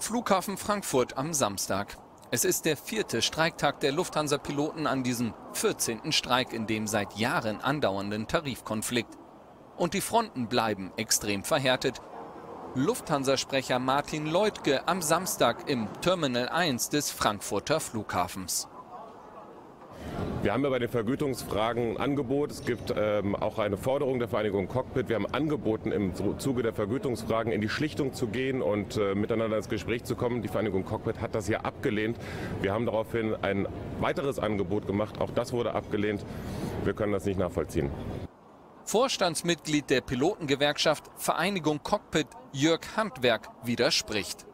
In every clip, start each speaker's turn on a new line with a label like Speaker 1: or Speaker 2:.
Speaker 1: Flughafen Frankfurt am Samstag. Es ist der vierte Streiktag der Lufthansa-Piloten an diesem 14. Streik in dem seit Jahren andauernden Tarifkonflikt. Und die Fronten bleiben extrem verhärtet. Lufthansa-Sprecher Martin Leutke am Samstag im Terminal 1 des Frankfurter Flughafens.
Speaker 2: Wir haben ja bei den Vergütungsfragen ein Angebot. Es gibt ähm, auch eine Forderung der Vereinigung Cockpit. Wir haben angeboten, im Zuge der Vergütungsfragen in die Schlichtung zu gehen und äh, miteinander ins Gespräch zu kommen. Die Vereinigung Cockpit hat das ja abgelehnt. Wir haben daraufhin ein weiteres Angebot gemacht. Auch das wurde abgelehnt. Wir können das nicht nachvollziehen.
Speaker 1: Vorstandsmitglied der Pilotengewerkschaft Vereinigung Cockpit Jörg Handwerk widerspricht.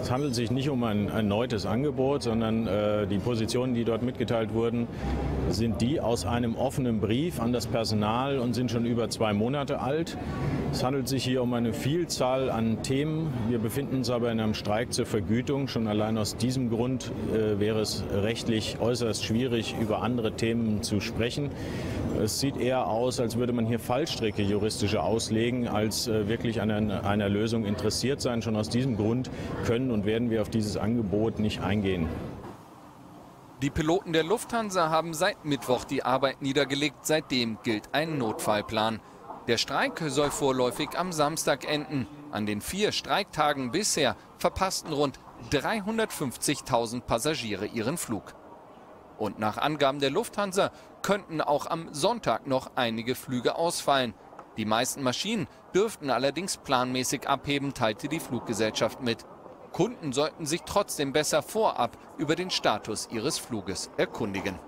Speaker 3: Es handelt sich nicht um ein erneutes Angebot, sondern äh, die Positionen, die dort mitgeteilt wurden, sind die aus einem offenen Brief an das Personal und sind schon über zwei Monate alt. Es handelt sich hier um eine Vielzahl an Themen. Wir befinden uns aber in einem Streik zur Vergütung. Schon allein aus diesem Grund äh, wäre es rechtlich äußerst schwierig, über andere Themen zu sprechen. Es sieht eher aus, als würde man hier Fallstricke juristische auslegen, als äh, wirklich an einer Lösung interessiert sein. Schon aus diesem Grund können und werden wir auf dieses Angebot nicht eingehen.
Speaker 1: Die Piloten der Lufthansa haben seit Mittwoch die Arbeit niedergelegt. Seitdem gilt ein Notfallplan. Der Streik soll vorläufig am Samstag enden. An den vier Streiktagen bisher verpassten rund 350.000 Passagiere ihren Flug. Und nach Angaben der Lufthansa könnten auch am Sonntag noch einige Flüge ausfallen. Die meisten Maschinen dürften allerdings planmäßig abheben, teilte die Fluggesellschaft mit. Kunden sollten sich trotzdem besser vorab über den Status ihres Fluges erkundigen.